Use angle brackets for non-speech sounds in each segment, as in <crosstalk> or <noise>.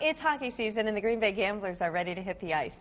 it's hockey season, and the Green Bay Gamblers are ready to hit the ice.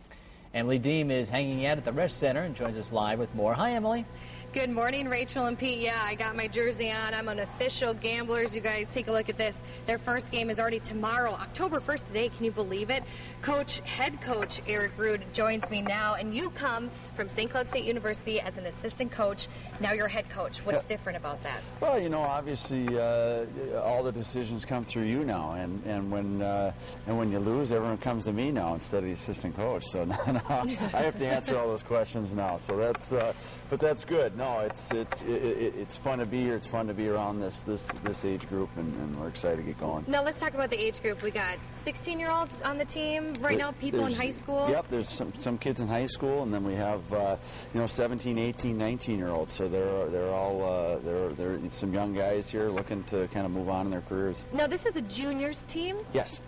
Emily Deem is hanging out at the Resch Center and joins us live with more. Hi, Emily. Good morning, Rachel and Pete. Yeah, I got my jersey on. I'm an official Gamblers. You guys take a look at this. Their first game is already tomorrow, October 1st today. Can you believe it? Coach, head coach Eric Rude joins me now, and you come from St. Cloud State University as an assistant coach. Now you're head coach. What's different about that? Well, you know, obviously, uh, all the decisions come through you now, and and when uh, and when you lose, everyone comes to me now instead of the assistant coach. So <laughs> now, now I have to answer all those questions now. So that's, uh, but that's good. No, it's it's it, it, it's fun to be here. It's fun to be around this this this age group, and, and we're excited to get going. Now let's talk about the age group. We got 16 year olds on the team right now. People in high school. Yep, there's some, some kids in high school, and then we have uh, you know 17, 18, 19 year olds. So they're they're all uh, they're they're some young guys here looking to kind of move on in their careers. Now this is a juniors team. Yes.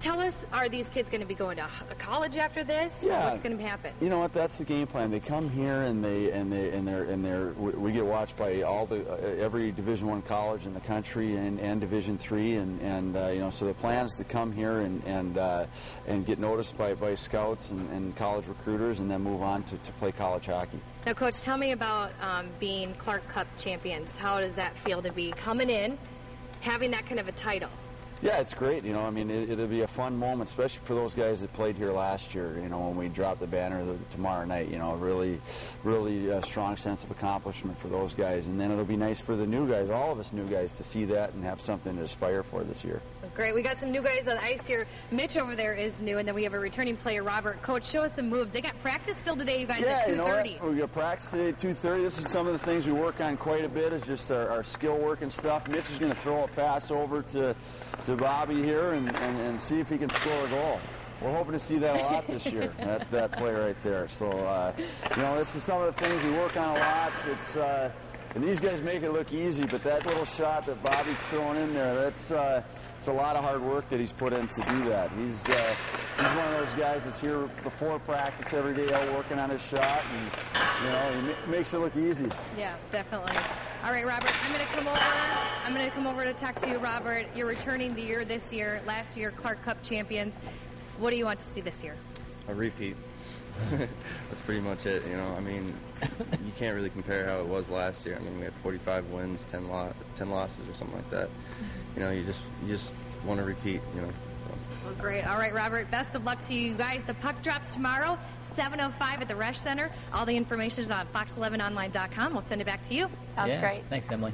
Tell us, are these kids going to be going to college after this? Yeah. What's going to happen? You know what? That's the game plan. They come here and they and they and they're and they're we get watched by all the uh, every Division One college in the country and, and Division Three and and uh, you know so the plan is to come here and and uh, and get noticed by, by scouts and, and college recruiters and then move on to, to play college hockey. Now, Coach, tell me about um, being Clark Cup champions. How does that feel to be coming in, having that kind of a title? Yeah, it's great. You know, I mean, it, it'll be a fun moment, especially for those guys that played here last year. You know, when we drop the banner the, tomorrow night. You know, really, really a strong sense of accomplishment for those guys. And then it'll be nice for the new guys, all of us new guys, to see that and have something to aspire for this year. Great. We got some new guys on the ice here. Mitch over there is new, and then we have a returning player, Robert. Coach, show us some moves. They got practice still today, you guys, yeah, at you know We got practice today at 2.30. This is some of the things we work on quite a bit is just our, our skill work and stuff. Mitch is going to throw a pass over to, to Bobby here and, and, and see if he can score a goal. We're hoping to see that a lot this year, <laughs> that, that play right there. So, uh, you know, this is some of the things we work on a lot. It's, uh, and these guys make it look easy, but that little shot that Bobby's throwing in there, that's uh, it's a lot of hard work that he's put in to do that. He's uh, he's one of those guys that's here before practice every day out working on his shot, and you know he ma- makes it look easy. Yeah, definitely. All right, Robert, I'm going to come over. I'm going to come over to talk to you, Robert. You're returning the year this year. Last year, Clark Cup champions. What do you want to see this year? a repeat. <laughs> That's pretty much it. You know, I mean, you can't really compare how it was last year. I mean, we had 45 wins, 10 lo- 10 losses, or something like that. You know, you just you just want to repeat. You know. So. Well, great. All right, Robert. Best of luck to you guys. The puck drops tomorrow, 7:05 at the Resch Center. All the information is on fox11online.com. We'll send it back to you. Sounds yeah. great. Thanks, Emily.